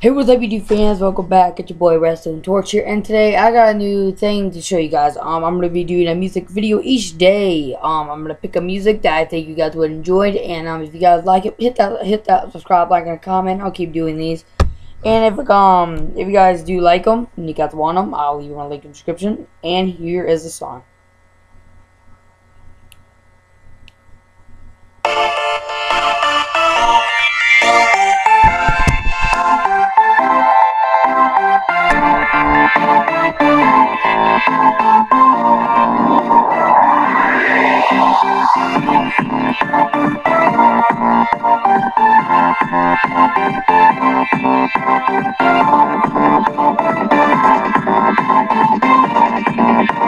Hey, what's up, YouTube fans? Welcome back. It's your boy Redstone Torch here, and today I got a new thing to show you guys. Um, I'm gonna be doing a music video each day. Um, I'm gonna pick a music that I think you guys would enjoy, and um, if you guys like it, hit that hit that subscribe, like, and comment. I'll keep doing these. And if um if you guys do like them and you guys want them, I'll leave them a link in the description. And here is the song. Thank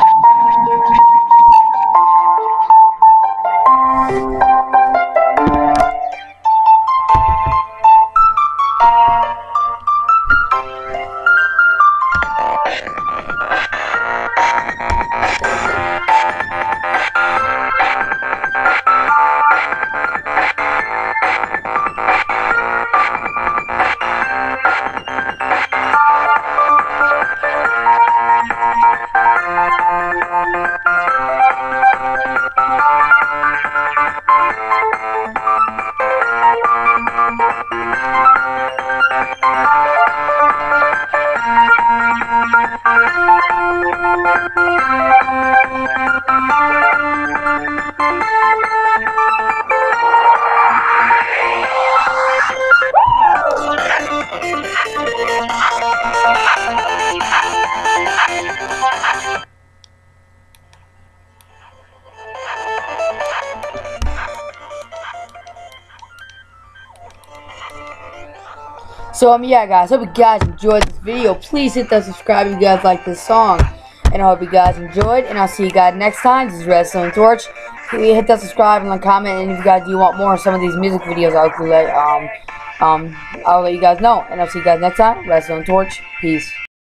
Thank you. So um yeah guys, hope you guys enjoyed this video. Please hit that subscribe if you guys like this song. And I hope you guys enjoyed. And I'll see you guys next time. This is Redstone Torch. Hit that subscribe and comment. And if you guys do want more of some of these music videos, I'll let um um I'll let you guys know. And I'll see you guys next time. Redstone Torch. Peace.